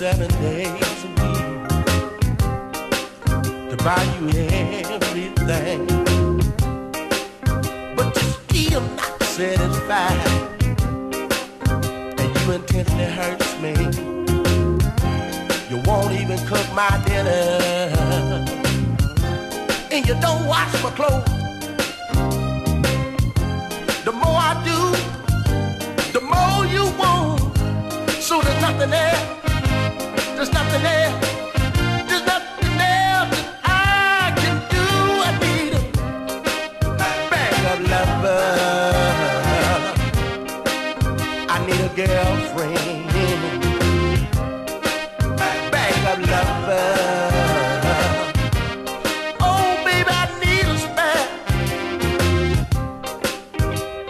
seven days a week to buy you everything. But you're still not satisfied, and you intensely hurts me. You won't even cook my dinner, and you don't wash my clothes. The more I do, the more you want. So there's nothing there. Lover. Oh, baby, I need a spare.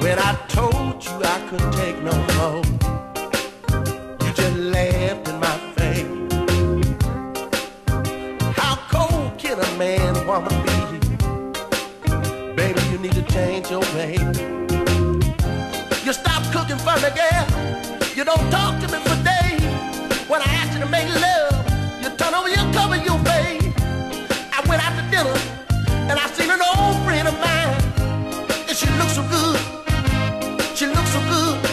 When I told you I couldn't take no more you just laughed in my face. How cold can a man be? Baby, you need to change your ways. You stop cooking for me, girl. You don't talk to me for days. When I ask you to make love, you turn over your cover your face. I went out to dinner and I seen an old friend of mine, and she looks so good. She looks so good.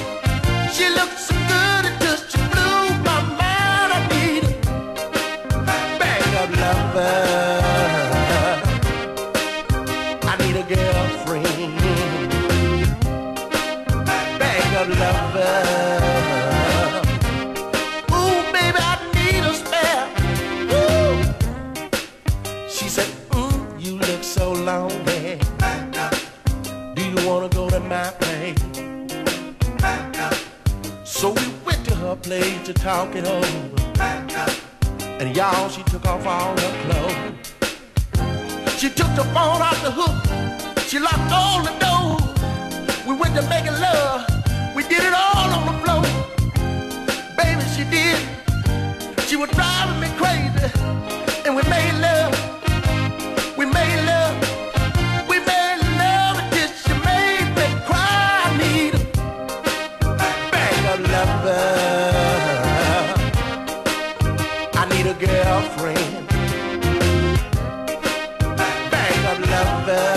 She looks so good until she blew my mind. I need a backup lover. I need a girlfriend. Backup lover. Do you wanna go to my place? So we went to her place to talk it over. And y'all, she took off all her clothes. She took the phone off the hook. She locked all the doors. We went to making love. Need a girlfriend. Backup lover.